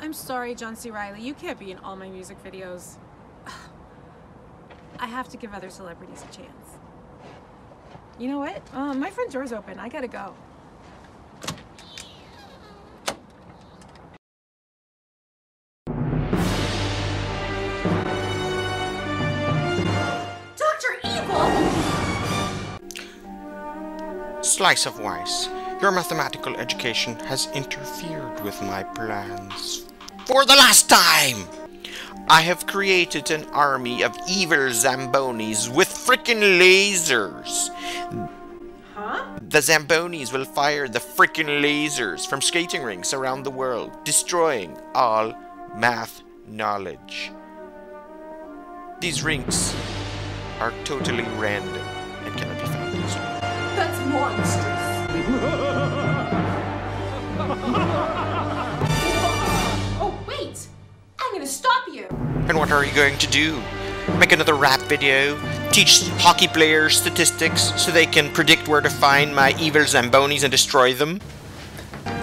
I'm sorry, John C. Reilly. You can't be in all my music videos. I have to give other celebrities a chance. You know what? Uh, my front door's open. I gotta go. Dr. Evil! Slice of Weiss, your mathematical education has interfered with my plans. For the last time! I have created an army of evil Zambonis with frickin' lasers. Huh? The Zambonis will fire the frickin' lasers from skating rinks around the world, destroying all math knowledge. These rinks are totally random and cannot be found easily. That's monstrous. I'm gonna stop you! And what are you going to do? Make another rap video? Teach hockey players statistics so they can predict where to find my evil Zambonis and destroy them?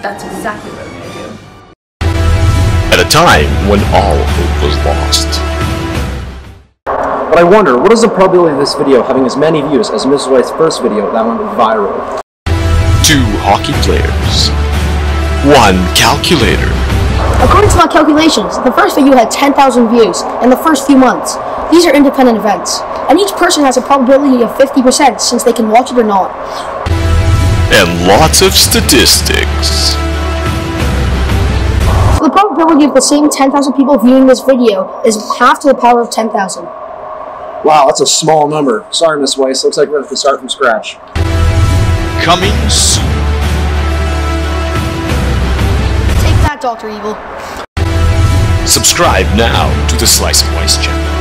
That's exactly what I'm gonna do. At a time when all hope was lost. But I wonder, what is the probability of this video having as many views as Mrs. Weiss's first video that went viral? Two hockey players. One calculator. According to my calculations, the first video had 10,000 views in the first few months. These are independent events, and each person has a probability of 50% since they can watch it or not. And lots of statistics. So the probability of the same 10,000 people viewing this video is half to the power of 10,000. Wow, that's a small number. Sorry, Miss Weiss. Looks like we're going to have to start from scratch. Coming soon. Take that, Dr. Evil. Subscribe now to the Slice of Weiss channel.